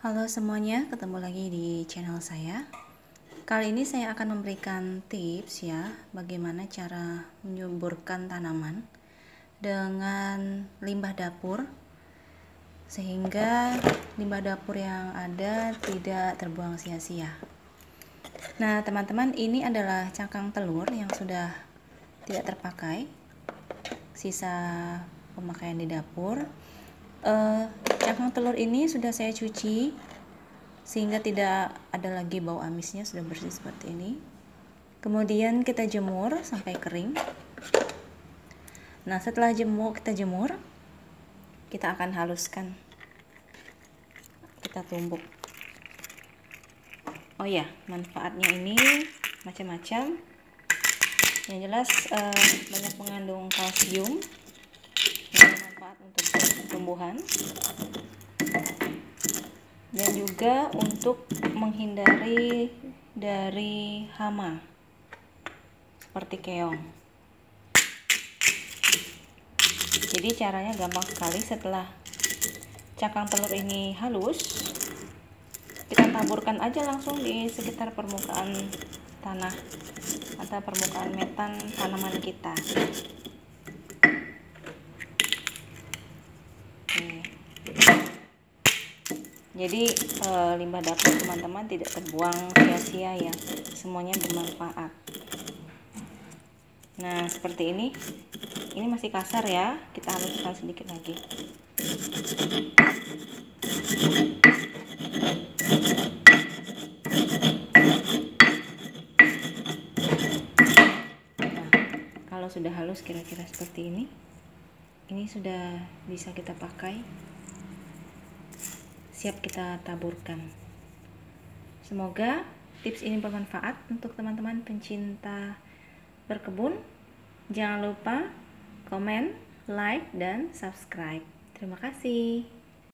Halo semuanya, ketemu lagi di channel saya. Kali ini saya akan memberikan tips ya, bagaimana cara menyuburkan tanaman dengan limbah dapur sehingga limbah dapur yang ada tidak terbuang sia-sia. Nah, teman-teman, ini adalah cangkang telur yang sudah tidak terpakai, sisa pemakaian di dapur uh, telur ini sudah saya cuci sehingga tidak ada lagi bau amisnya sudah bersih seperti ini. Kemudian kita jemur sampai kering. Nah setelah jemur kita jemur kita akan haluskan. Kita tumbuk. Oh ya manfaatnya ini macam-macam. Yang jelas uh, banyak mengandung kalsium. Bermanfaat untuk tumbuhan dan juga untuk menghindari dari hama seperti keong. Jadi caranya gampang sekali. Setelah cangkang telur ini halus kita taburkan aja langsung di sekitar permukaan tanah atau permukaan metan tanaman kita jadi e, limbah dapur teman-teman tidak terbuang sia-sia ya. Semuanya bermanfaat. Nah seperti ini. Ini masih kasar ya. Kita haluskan sedikit lagi. Nah, kalau sudah halus kira-kira seperti ini ini sudah bisa kita pakai siap kita taburkan. Semoga tips ini bermanfaat untuk teman-teman pencinta berkebun. Jangan lupa komen like dan subscribe. Terima kasih